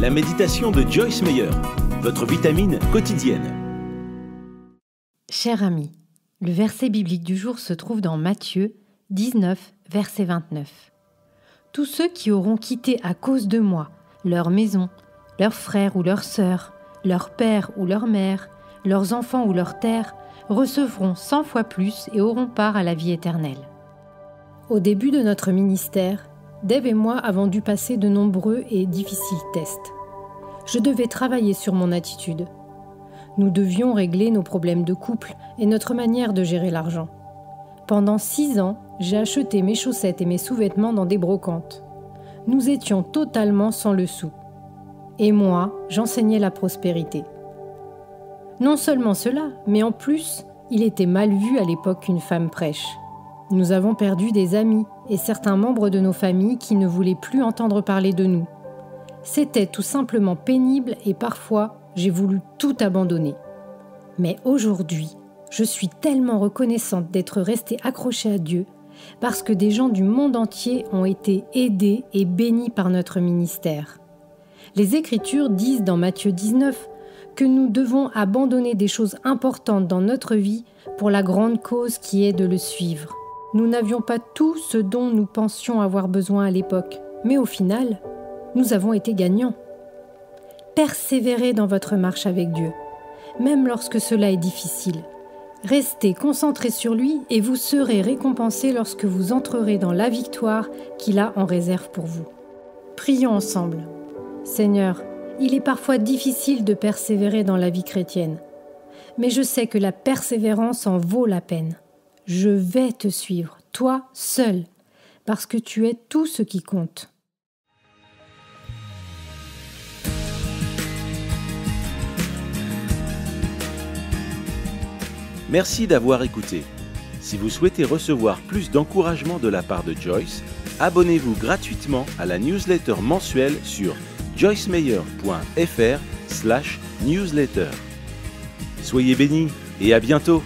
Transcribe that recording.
la méditation de Joyce Meyer, votre vitamine quotidienne. Cher ami, le verset biblique du jour se trouve dans Matthieu 19, verset 29. Tous ceux qui auront quitté à cause de moi leur maison, leurs frères ou leurs sœurs, leur père ou leur mère, leurs enfants ou leurs terres, recevront cent fois plus et auront part à la vie éternelle. Au début de notre ministère, Dave et moi avons dû passer de nombreux et difficiles tests. Je devais travailler sur mon attitude. Nous devions régler nos problèmes de couple et notre manière de gérer l'argent. Pendant six ans, j'ai acheté mes chaussettes et mes sous-vêtements dans des brocantes. Nous étions totalement sans le sou. Et moi, j'enseignais la prospérité. Non seulement cela, mais en plus, il était mal vu à l'époque qu'une femme prêche. Nous avons perdu des amis et certains membres de nos familles qui ne voulaient plus entendre parler de nous. C'était tout simplement pénible et parfois j'ai voulu tout abandonner. Mais aujourd'hui, je suis tellement reconnaissante d'être restée accrochée à Dieu parce que des gens du monde entier ont été aidés et bénis par notre ministère. Les Écritures disent dans Matthieu 19 que nous devons abandonner des choses importantes dans notre vie pour la grande cause qui est de le suivre. Nous n'avions pas tout ce dont nous pensions avoir besoin à l'époque, mais au final, nous avons été gagnants. Persévérez dans votre marche avec Dieu, même lorsque cela est difficile. Restez concentrés sur lui et vous serez récompensés lorsque vous entrerez dans la victoire qu'il a en réserve pour vous. Prions ensemble. Seigneur, il est parfois difficile de persévérer dans la vie chrétienne, mais je sais que la persévérance en vaut la peine. Je vais te suivre, toi seul, parce que tu es tout ce qui compte. Merci d'avoir écouté. Si vous souhaitez recevoir plus d'encouragement de la part de Joyce, abonnez-vous gratuitement à la newsletter mensuelle sur joycemeyer.fr/newsletter. Soyez bénis et à bientôt.